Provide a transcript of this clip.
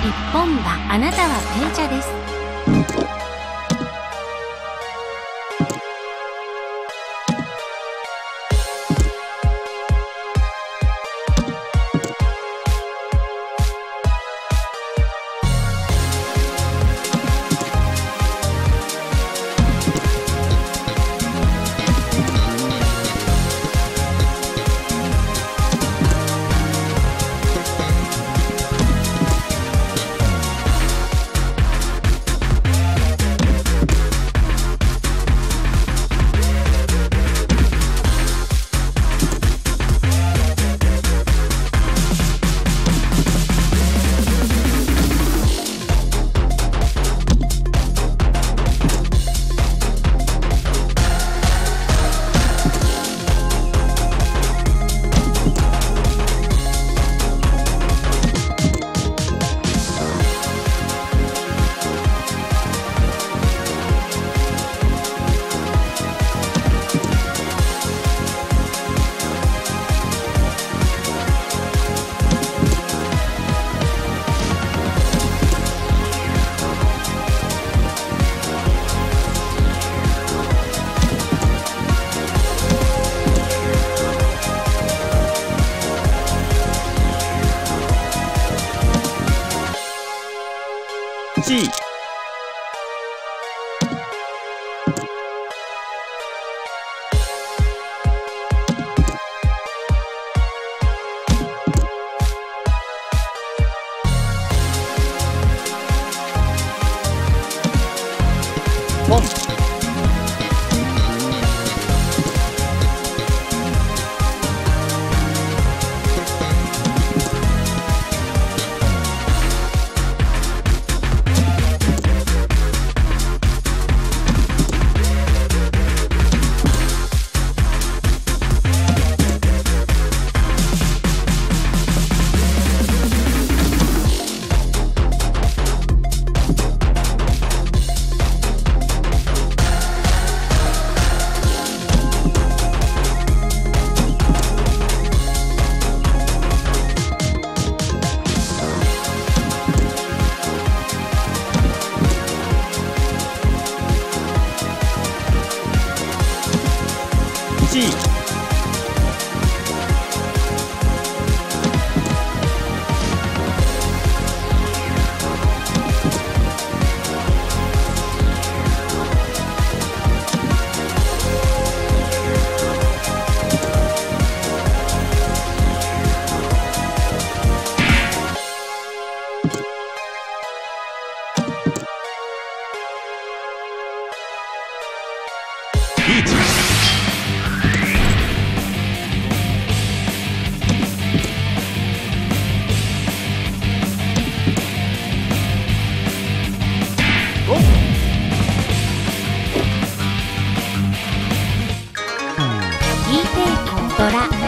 日本はあなたはペンチャです。记。地リーチ E テイクドラ。